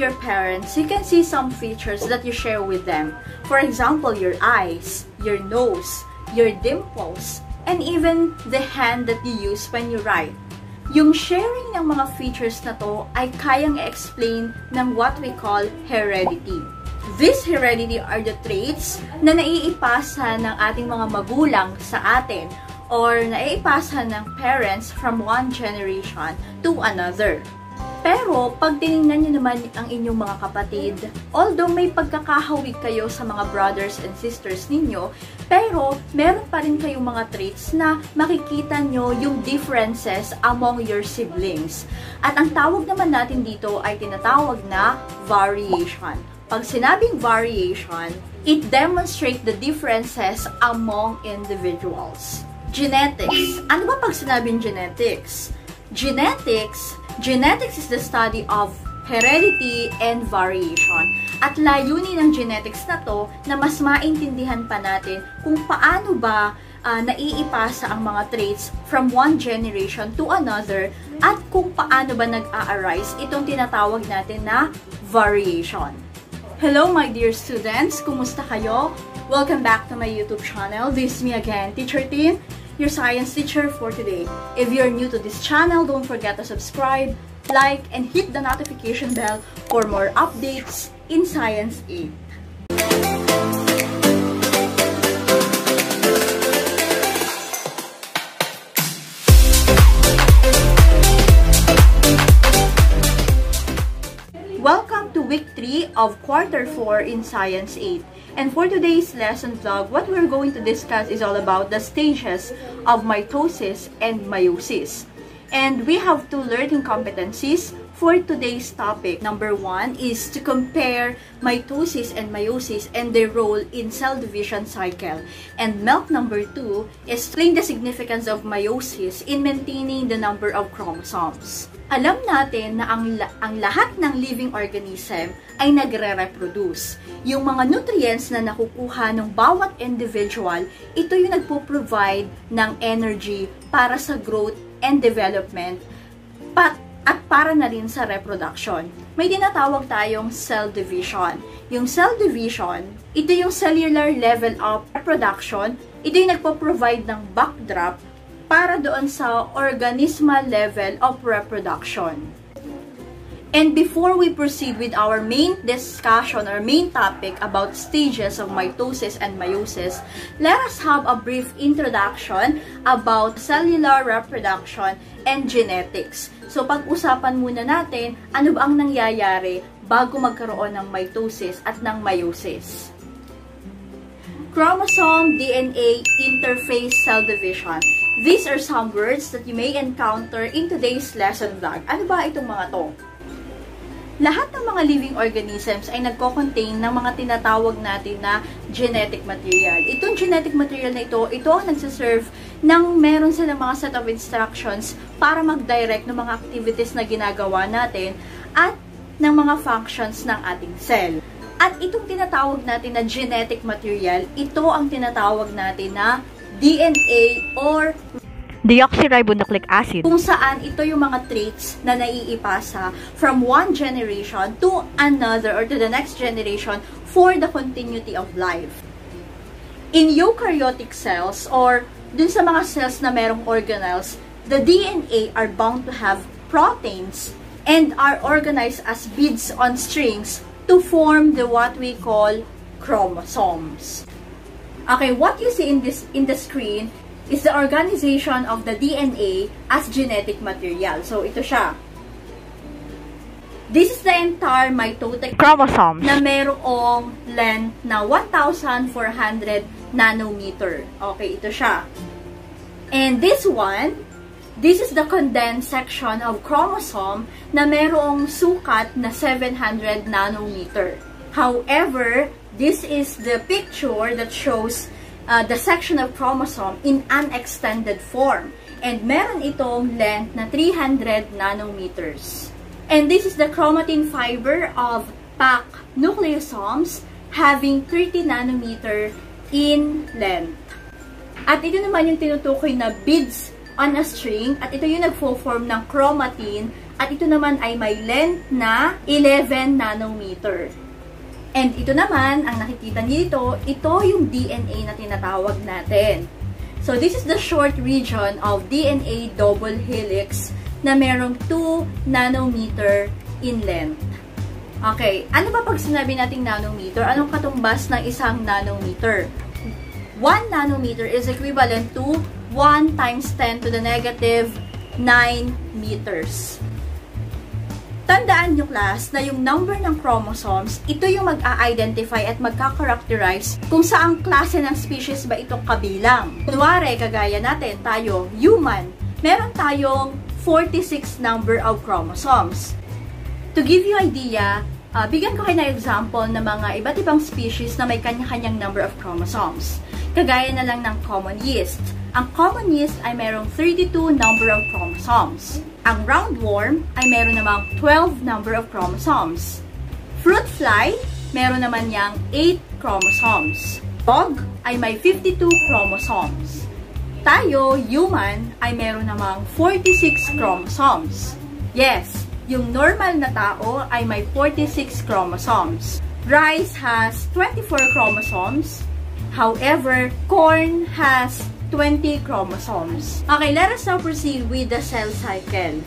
your parents, you can see some features that you share with them. For example, your eyes, your nose, your dimples, and even the hand that you use when you write. Yung sharing ng mga features na to ay kayang explain ng what we call heredity. This heredity are the traits na naiipasa ng ating mga magulang sa atin or naiipasa ng parents from one generation to another. Pero, pag tinignan nyo naman ang inyong mga kapatid, although may pagkakahawig kayo sa mga brothers and sisters ninyo, pero meron pa rin kayong mga traits na makikita nyo yung differences among your siblings. At ang tawag naman natin dito ay tinatawag na variation. Pag sinabing variation, it demonstrates the differences among individuals. Genetics. Ano ba pag sinabing genetics? Genetics Genetics is the study of heredity and variation. At layunin ng genetics na to na mas maintindihan pa natin kung paano ba uh, naiipasa ang mga traits from one generation to another at kung paano ba nag-a-arise itong tinatawag natin na variation. Hello my dear students! Kumusta kayo? Welcome back to my YouTube channel. This is me again, Teacher Tin your science teacher for today. If you're new to this channel, don't forget to subscribe, like, and hit the notification bell for more updates in Science 8. Of quarter 4 in Science 8. And for today's lesson vlog, what we're going to discuss is all about the stages of mitosis and meiosis. And we have two learning competencies for today's topic. Number one is to compare mitosis and meiosis and their role in cell division cycle. And MELC number two is explain the significance of meiosis in maintaining the number of chromosomes. Alam natin na ang, ang lahat ng living organism ay nagre-reproduce. Yung mga nutrients na nakukuha ng bawat individual, ito yung nagpo-provide ng energy para sa growth and development at para na rin sa reproduction. May tinatawag tayong cell division. Yung cell division, ito yung cellular level of reproduction. Ito yung nagpo-provide ng backdrop para doon sa organismal level of reproduction. And before we proceed with our main discussion or main topic about stages of mitosis and meiosis, let us have a brief introduction about cellular reproduction and genetics. So pag-usapan muna natin ano ba ang nangyayari bago magkaroon ng mitosis at ng meiosis. Chromosome DNA interface cell division. These are some words that you may encounter in today's lesson vlog. Ano ba itong mga to? Lahat ng mga living organisms ay nagko-contain ng mga tinatawag natin na genetic material. Itong genetic material na ito, ito ang nagsiserve ng meron silang mga set of instructions para mag-direct ng mga activities na ginagawa natin at ng mga functions ng ating cell. At itong tinatawag natin na genetic material, ito ang tinatawag natin na DNA or deoxyribonucleic acid. Kung saan ito yung mga traits na naiipasa from one generation to another or to the next generation for the continuity of life. In eukaryotic cells or dun sa mga cells na merong organelles, the DNA are bound to have proteins and are organized as beads on strings to form the what we call chromosomes. Okay, what you see in this in the screen is the organization of the DNA as genetic material. So ito siya. This is the entire mitotic chromosomes na merong length na 1,400 nanometer. Okay, ito siya. And this one, this is the condensed section of chromosome na merong sukat na 700 nanometer. However, This is the picture that shows uh, the section of chromosome in an extended form. And meron itong length na 300 nanometers. And this is the chromatin fiber of PAC nucleosomes having 30 nanometer in length. At ito naman yung tinutukoy na beads on a string at ito yung nagfo-form ng chromatin At ito naman ay may length na 11 nanometer. And ito naman, ang nakikita niyo ito yung DNA na tinatawag natin. So, this is the short region of DNA double helix na merong 2 nanometer in length. Okay, ano ba pag sinabi nating nanometer? Anong katumbas ng isang nanometer? 1 nanometer is equivalent to 1 times 10 to the negative 9 meters. Tandaan nyo class na yung number ng chromosomes, ito yung mag-a-identify at magka-characterize kung saang klase ng species ba itong kabilang. Kunwari, kagaya natin, tayo, human, meron tayong 46 number of chromosomes. To give you idea, uh, bigyan ko kayo ng example ng mga iba't ibang species na may kanya-kanyang number of chromosomes. Kagaya na lang ng common yeast. Ang common yeast ay merong 32 number of chromosomes. Ang roundworm ay meron namang 12 number of chromosomes. Fruit fly, meron naman niyang 8 chromosomes. Dog ay may 52 chromosomes. Tayo, human, ay meron namang 46 chromosomes. Yes, yung normal na tao ay may 46 chromosomes. Rice has 24 chromosomes. However, corn has 20 chromosomes. Okay, let us now proceed with the cell cycle.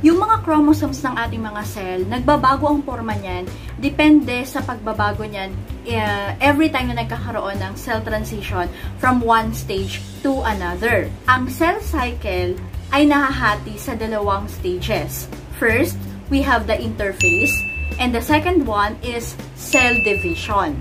Yung mga chromosomes ng ating mga cell, nagbabago ang forma niyan, depende sa pagbabago niyan uh, every time na nagkakaroon ng cell transition from one stage to another. Ang cell cycle ay nahahati sa dalawang stages. First, we have the interphase, and the second one is cell division.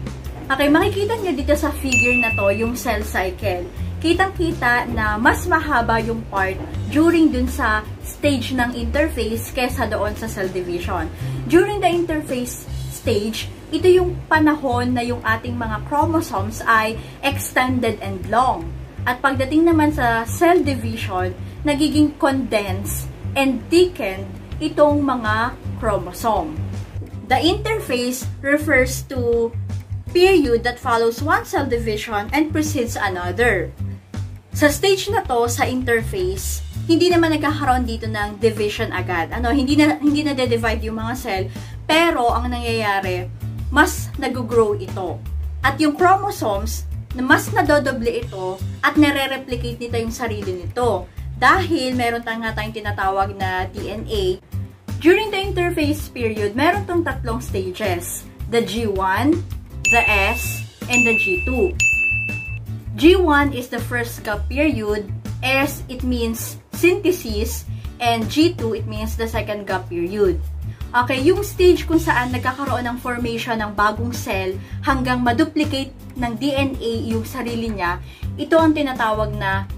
Okay, makikita nyo dito sa figure na to, yung cell cycle. Kitang-kita na mas mahaba yung part during dun sa stage ng interphase kesa doon sa cell division. During the interphase stage, ito yung panahon na yung ating mga chromosomes ay extended and long. At pagdating naman sa cell division, nagiging condensed and thickened itong mga chromosome. The interphase refers to period that follows one cell division and precedes another. Sa stage na to, sa interphase, hindi naman nagkakaroon dito ng division agad. Ano, hindi na hindi na de-divide yung mga cell, pero ang nangyayari, mas nag-grow ito. At yung chromosomes, mas nadodoble ito at nare-replicate nito yung sarili nito. Dahil meron tayong nga tayong tinatawag na DNA. During the interphase period, meron tong tatlong stages. The G1, the S, and the G2. G1 is the first gap period, S it means synthesis, and G2 it means the second gap period. Okay, yung stage kung saan nagkakaroon ng formation ng bagong cell hanggang maduplicate ng DNA yung sarili niya, ito ang tinatawag na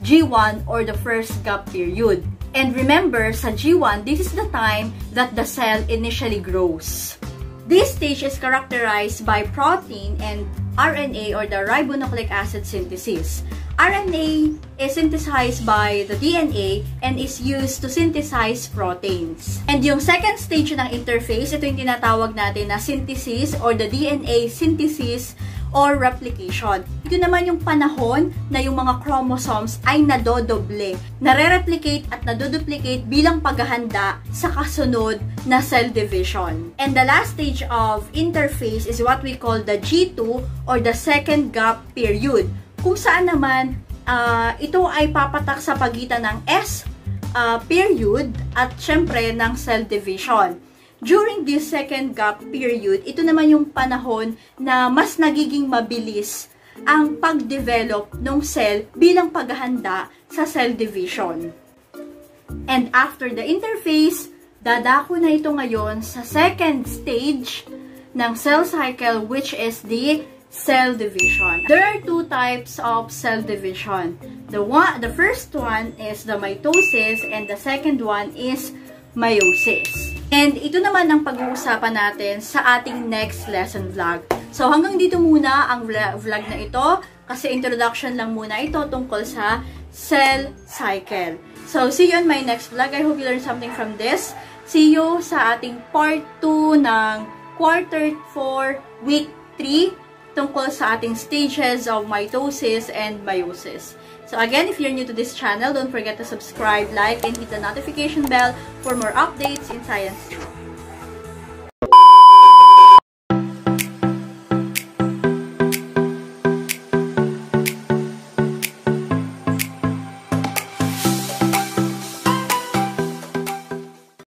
G1 or the first gap period. And remember, sa G1, this is the time that the cell initially grows. This stage is characterized by protein and RNA or the ribonucleic acid synthesis. RNA is synthesized by the DNA and is used to synthesize proteins. And yung second stage ng interphase, ito yung tinatawag natin na synthesis or the DNA synthesis or replication. Ito naman yung panahon na yung mga chromosomes ay nadodoble, nare-replicate at nadoduplicate bilang paghahanda sa kasunod na cell division. And the last stage of interphase is what we call the G2 or the second gap period kung saan naman uh, ito ay papatak sa pagitan ng S uh, period at syempre ng cell division. During this second gap period, ito naman yung panahon na mas nagiging mabilis ang pag-develop ng cell bilang paghahanda sa cell division. And after the interphase, dadako na ito ngayon sa second stage ng cell cycle which is the cell division. There are two types of cell division. The one, the first one is the mitosis and the second one is meiosis. And ito naman ang pag-uusapan natin sa ating next lesson vlog. So hanggang dito muna ang vlog na ito kasi introduction lang muna ito tungkol sa cell cycle. So see you on my next vlog. I hope you learned something from this. See you sa ating part 2 ng quarter 4 week 3 tungkol sa ating stages of mitosis and meiosis. So again, if you're new to this channel, don't forget to subscribe, like, and hit the notification bell for more updates in Science